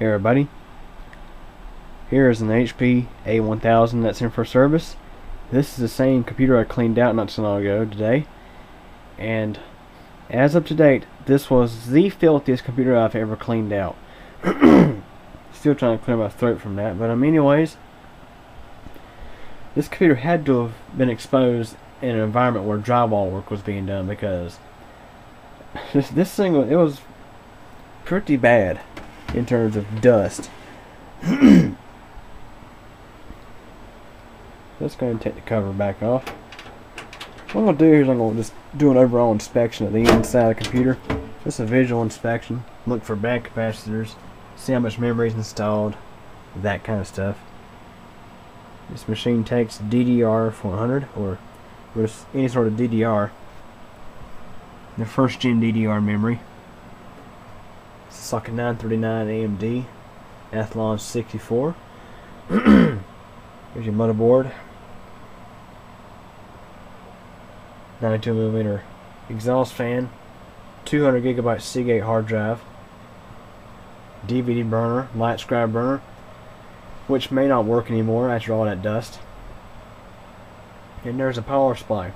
Hey everybody. Here is an HP A1000 that's in for service. This is the same computer I cleaned out not so long ago today. And as of to date, this was the filthiest computer I've ever cleaned out. Still trying to clear my throat from that, but um, anyways, this computer had to have been exposed in an environment where drywall work was being done because this, this thing it was pretty bad in terms of dust. Let's go and take the cover back off. What I'm going to do is I'm going to just do an overall inspection of the inside of the computer. Just a visual inspection. Look for bad capacitors. See how much memory is installed. That kind of stuff. This machine takes DDR400 or any sort of DDR. The first gen DDR memory. Socket 939 AMD Athlon 64 here's your motherboard. 92 millimeter exhaust fan. 200 gigabyte Seagate hard drive. DVD burner LightScribe burner which may not work anymore after all that dust. And there's a power supply.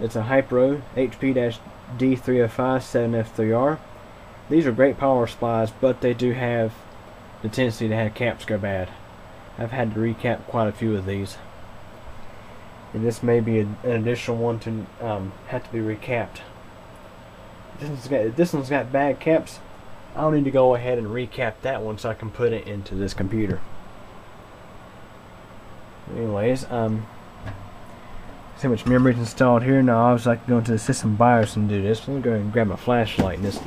It's a Hipro HP-D305 7F3R these are great power supplies, but they do have the tendency to have caps go bad. I've had to recap quite a few of these. And this may be an additional one to um, have to be recapped. This one's, got, this one's got bad caps. I'll need to go ahead and recap that one so I can put it into this computer. Anyways, um, see how much memory is installed here. Now, obviously, I can go into the system BIOS and do this. Let me go ahead and grab my flashlight and just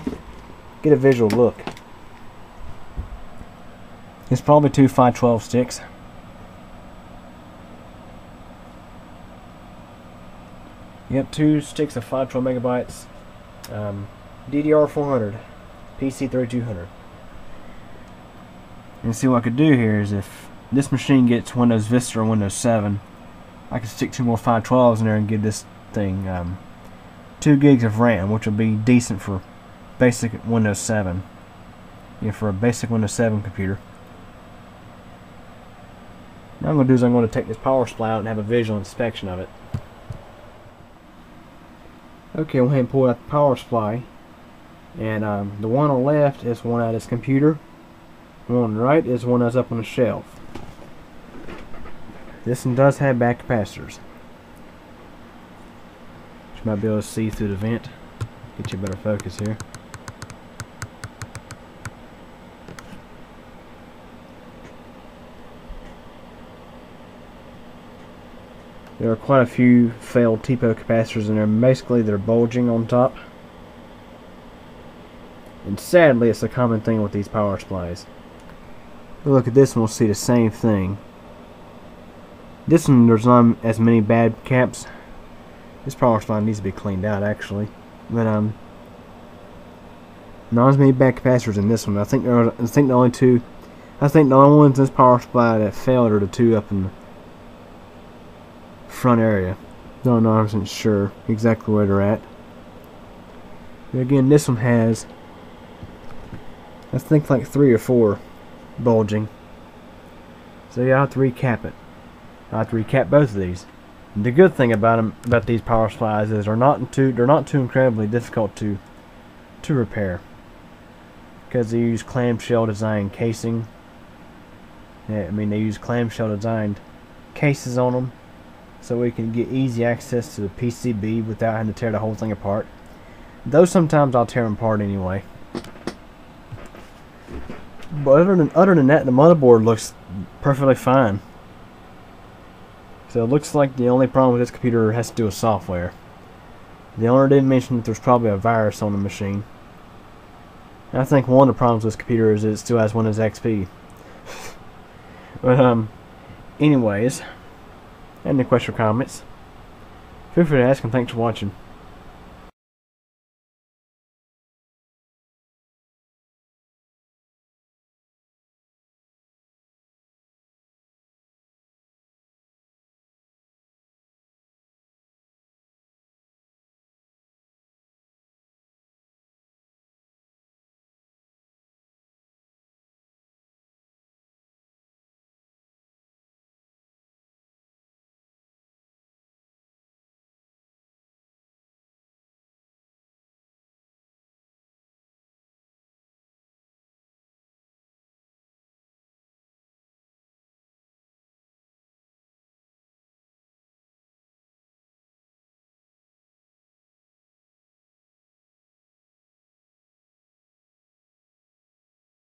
get a visual look. It's probably two 512 sticks. Yep, two sticks of 512 megabytes. Um, DDR400, PC3200. And see what I could do here is if this machine gets Windows Vista or Windows 7, I could stick two more 512s in there and give this thing um, 2 gigs of RAM, which will be decent for basic Windows 7. Yeah, for a basic Windows 7 computer. Now I'm going to do is I'm going to take this power supply out and have a visual inspection of it. Okay, we'll and pull out the power supply. And um, the one on the left is one of this computer. The one on the right is one that's up on the shelf. This one does have back capacitors. You might be able to see through the vent. Get you a better focus here. There are quite a few failed TPO capacitors in there. Basically, they're bulging on top. And sadly, it's a common thing with these power supplies. Look at this one, we'll see the same thing. This one, there's not as many bad caps. This power supply needs to be cleaned out, actually. But, um, not as many bad capacitors in this one. I think there are, I think the only two, I think the only ones in this power supply that failed are the two up in the front area. No, no, I wasn't sure exactly where they're at. But again, this one has, I think like three or four bulging. So yeah, I have to recap it. I have to recap both of these. The good thing about them, about these power supplies, is they're not too, they're not too incredibly difficult to, to repair. Because they use clamshell design casing. Yeah, I mean they use clamshell designed cases on them so we can get easy access to the PCB without having to tear the whole thing apart. Though sometimes I'll tear them apart anyway. But other than, other than that, the motherboard looks perfectly fine. So it looks like the only problem with this computer has to do with software. The owner did mention that there's probably a virus on the machine. And I think one of the problems with this computer is it still has Windows XP. but um, anyways, any questions or comments, feel free to ask and thanks for watching.